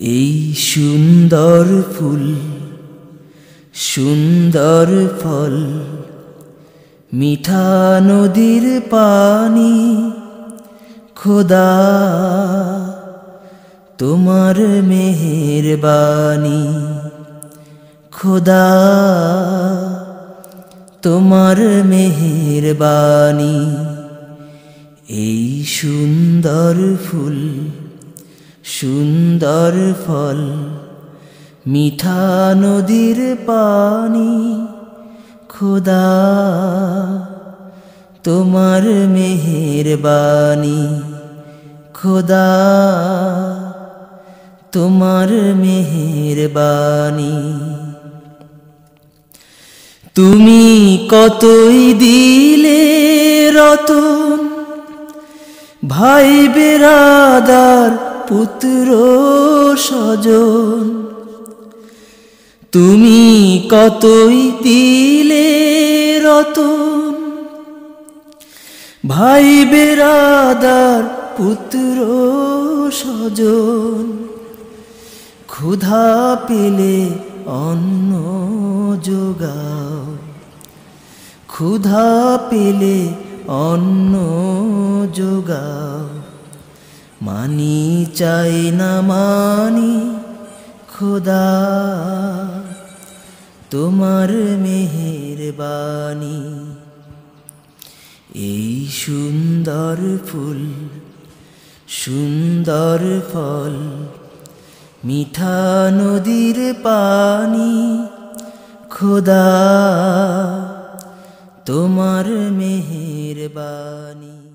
এই সুন্দর ফুল, সুন্দর ফল, মিঠা নদীর পানি, খোদা, তোমার মেহেরবানি, খোদা, তোমার মেহেরবানি। এই সুন্দর ফুল সুন্দর ফল, মিঠা নদীর পানি, খোদা, তোমার মেহেরবানি, খোদা, তোমার মেহেরবানি। তুমি কতই দিলে রতন, ভাই বেরাদার পুত্র স্বজন, তুমি কতই দিলে রতন? ভাই বেরাদার পুত্র স্বজন, ক্ষুধা পেলে অন্ন যোগাও। ক্ষুধা পেলে অন্ন যোগাও। মানি চাই না মানি, খোদা। তোমার মেহেরবানি এই সুন্দর ফুল, সুন্দর ফল, মিঠা নদীর পানি, খোদা। তোমার মেহেরবানি